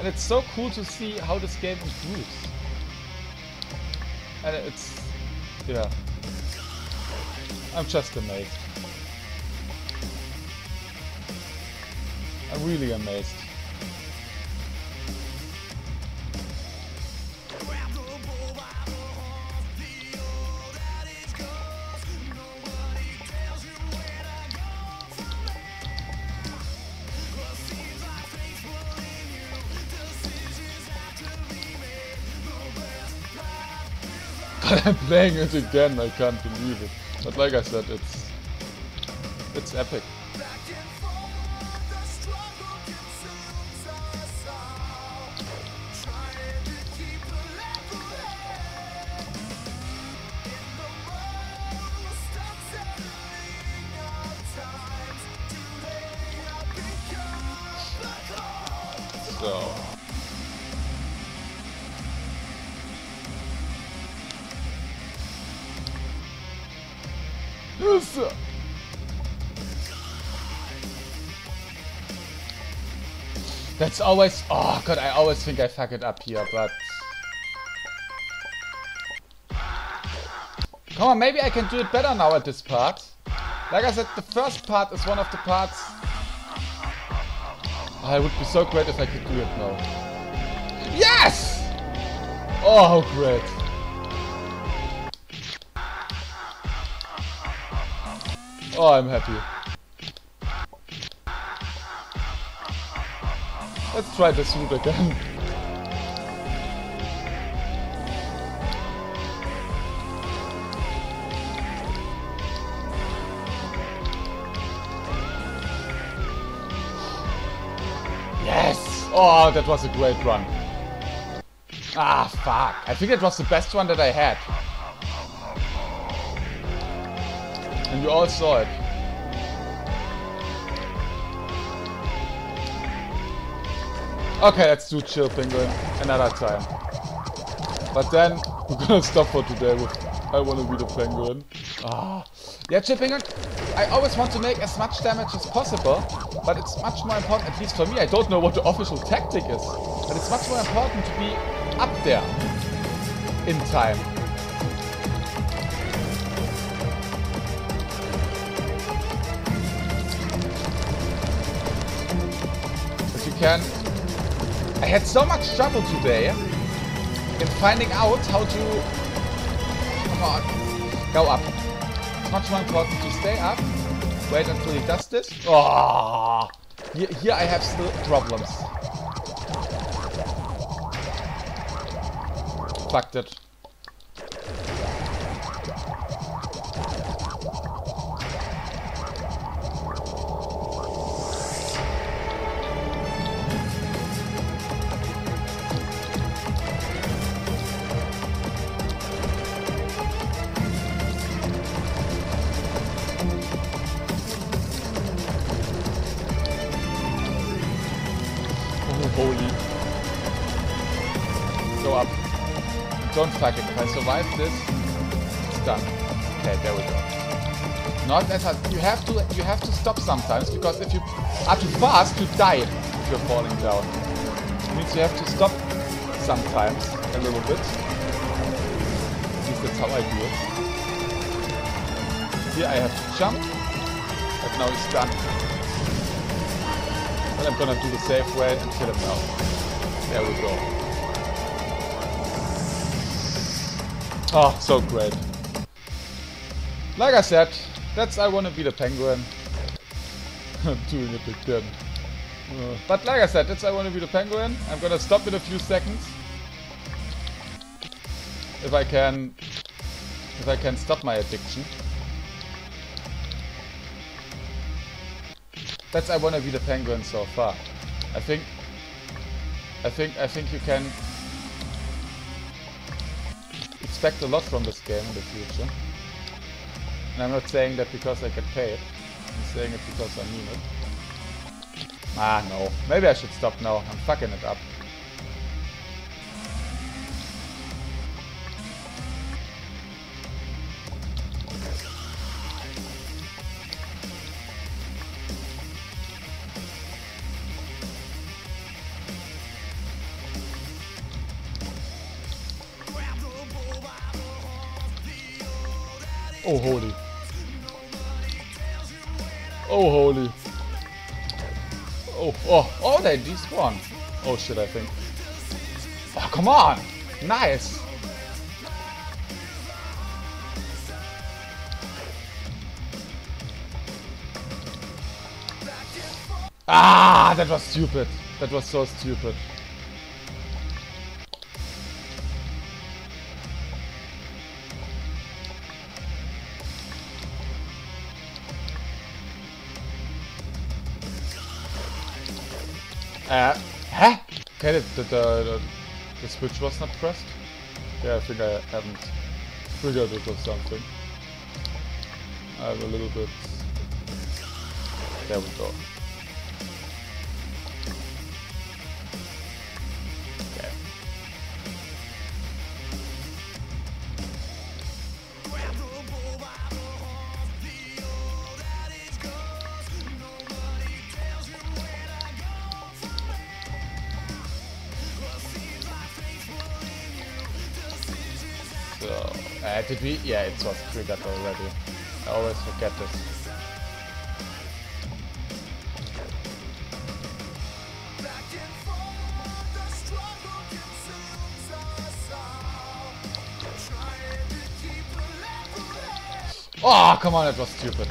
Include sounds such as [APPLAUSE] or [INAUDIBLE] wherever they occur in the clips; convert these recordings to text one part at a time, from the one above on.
And it's so cool to see how this game improves. And it's... Yeah. I'm just amazed. I'm really amazed. I'm playing it again, I can't believe it. But like I said, it's it's epic. Yes. That's always... Oh god, I always think I fuck it up here, but... Come on, maybe I can do it better now at this part. Like I said, the first part is one of the parts... It would be so great if I could do it now. Yes! Oh, how great. Oh, I'm happy. Let's try this route again. Yes! Oh, that was a great run. Ah, fuck. I think it was the best one that I had. You all saw it. Okay, let's do Chill Penguin another time. But then, [LAUGHS] we're gonna stop for today with I wanna be the penguin. Ah. Yeah, Chill Penguin, I always want to make as much damage as possible, but it's much more important, at least for me, I don't know what the official tactic is, but it's much more important to be up there in time. Can... I had so much trouble today in finding out how to... Come on. Go up. It's much more important to stay up. Wait until he does this. Ah, oh, here, here I have still problems. Fucked it. Don't fuck it. If I survive this, it's done. Okay, there we go. Not that hard. You have to you have to stop sometimes because if you are too fast, you die if you're falling down. It means you have to stop sometimes a little bit. At least that's how I do it. Here I have to jump, but now it's done. And I'm gonna do the safe way and kill him now. There we go. Oh, so great. Like I said, that's I wanna be the penguin. I'm [LAUGHS] doing it again. Uh, but like I said, that's I wanna be the penguin. I'm gonna stop in a few seconds. If I can if I can stop my addiction. That's I wanna be the penguin so far. I think I think I think you can expect a lot from this game in the future. And I'm not saying that because I get paid. I'm saying it because I mean it. Ah no. Maybe I should stop now. I'm fucking it up. Oh, holy. Oh, holy. Oh, oh, oh, they despawn. Oh, shit, I think. Oh, come on. Nice. Ah, that was stupid. That was so stupid. Uh, huh? Okay, the, the, the, the switch was not pressed? Yeah, I think I haven't triggered it or something. I have a little bit... There we go. So, uh, did we? Yeah, it was triggered already. I always forget this. Oh, come on, it was stupid.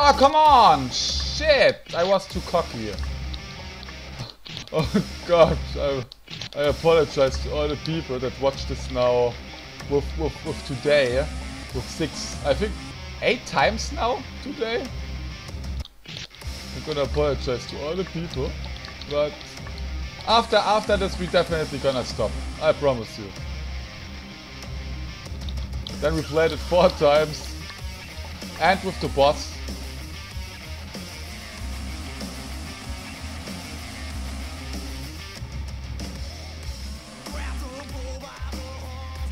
Oh, come on! Shit! I was too cocky. [LAUGHS] Oh god, I, I apologize to all the people that watch this now with, with, with today. With six, I think, eight times now today. I'm gonna apologize to all the people, but after after this we definitely gonna stop. I promise you. Then we played it four times, and with the boss.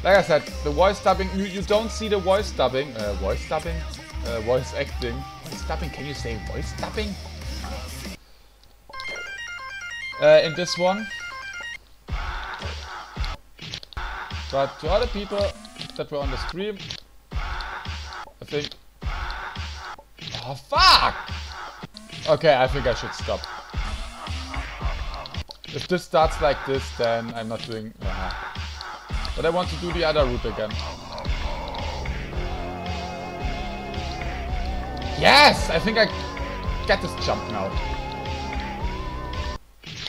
Like I said, the voice dubbing, you, you don't see the voice dubbing, uh, voice dubbing? Uh, voice acting. Voice dubbing, can you say voice dubbing? Uh, in this one. But to other people that were on the stream, I think... Oh, fuck! Okay, I think I should stop. If this starts like this, then I'm not doing... Uh, but I want to do the other route again. Yes! I think I get this jump now.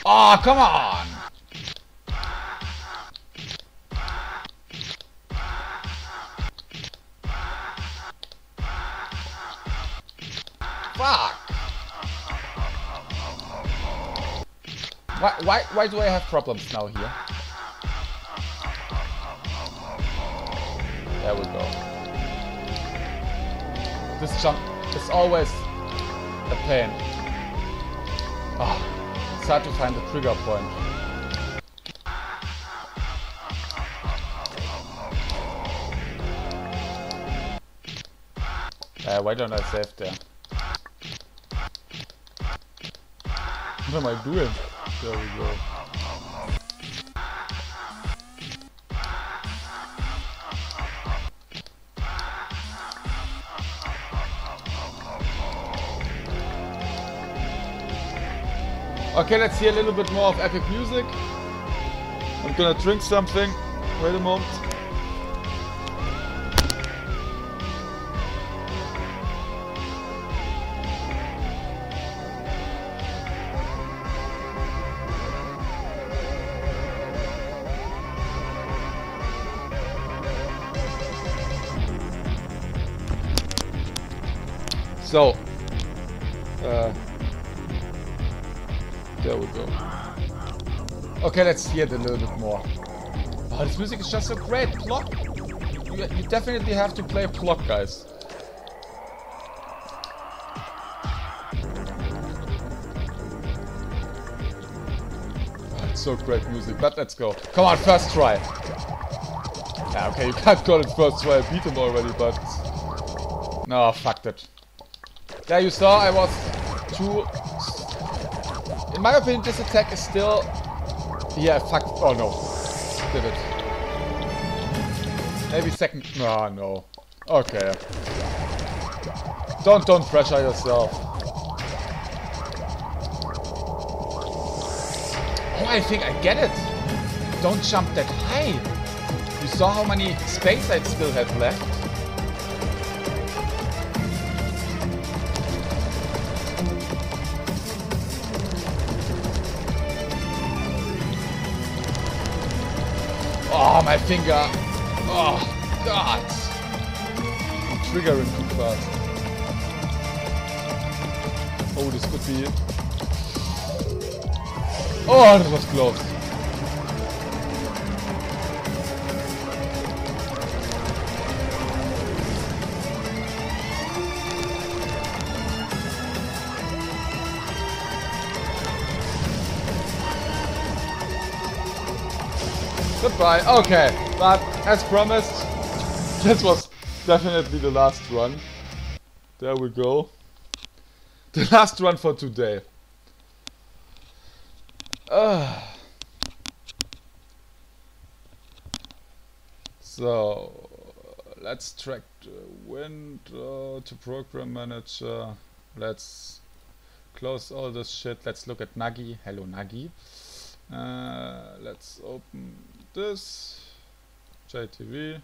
Oh, come on! Fuck! Why, why, why do I have problems now here? There we go. This jump is always a pain. Oh, it's hard to find the trigger point. Uh, why don't I save there? What am I doing? There we go. Okay, let's hear a little bit more of epic music. I'm gonna drink something. Wait a moment. So, uh, there we go. Okay, let's hear it a little bit more. Oh, this music is just so great. Plot. You, you definitely have to play plot, guys. Oh, it's so great music, but let's go. Come on, first try. Yeah, okay, you [LAUGHS] can't call it first try, I beat him already, but... No, fuck that. Yeah, you saw I was too... In my opinion, this attack is still... Yeah, fuck... Oh no. Did it. Maybe second... No, no. Okay. Don't, don't pressure yourself. Oh, I think I get it. Don't jump that high. You saw how many space I still have left. Oh, my finger. Oh, God. I'm triggering too fast. Oh, this could be... it. Oh, that was close. Goodbye. Okay, but as promised, this was definitely the last run. There we go. The last run for today. Uh. So, let's track window to program manager. Let's close all this shit. Let's look at Nagi. Hello Nagi. Uh, let's open this. JTV